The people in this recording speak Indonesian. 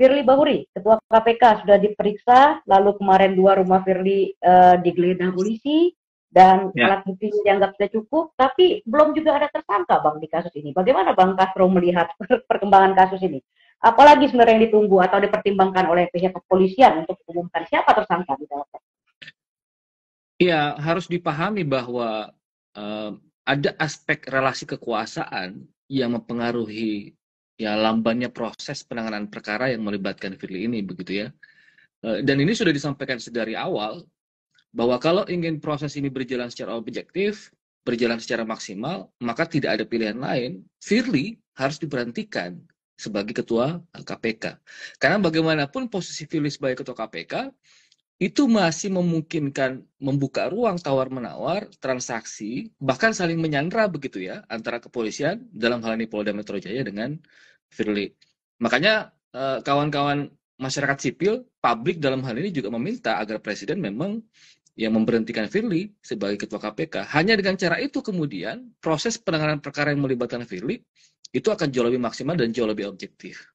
Firly Bahuri, Ketua KPK sudah diperiksa, lalu kemarin dua rumah Firly uh, digeledah polisi dan ya. alat bukti dianggap sudah cukup, tapi belum juga ada tersangka bang di kasus ini. Bagaimana bang Castro melihat perkembangan kasus ini? Apalagi sebenarnya yang ditunggu atau dipertimbangkan oleh pihak kepolisian untuk mengumumkan siapa tersangka di dalam Iya, harus dipahami bahwa uh, ada aspek relasi kekuasaan yang mempengaruhi ya lambannya proses penanganan perkara yang melibatkan Firly ini begitu ya. Uh, dan ini sudah disampaikan sedari awal bahwa kalau ingin proses ini berjalan secara objektif, berjalan secara maksimal, maka tidak ada pilihan lain. Firly harus diberhentikan sebagai ketua KPK. Karena bagaimanapun posisi Firly sebagai ketua KPK itu masih memungkinkan membuka ruang tawar-menawar, transaksi, bahkan saling menyandra begitu ya, antara kepolisian dalam hal ini Polda Metro Jaya dengan Firly. Makanya eh, kawan-kawan masyarakat sipil, publik dalam hal ini juga meminta agar Presiden memang yang memberhentikan Firly sebagai ketua KPK. Hanya dengan cara itu kemudian proses penanganan perkara yang melibatkan Firly itu akan jauh lebih maksimal dan jauh lebih objektif.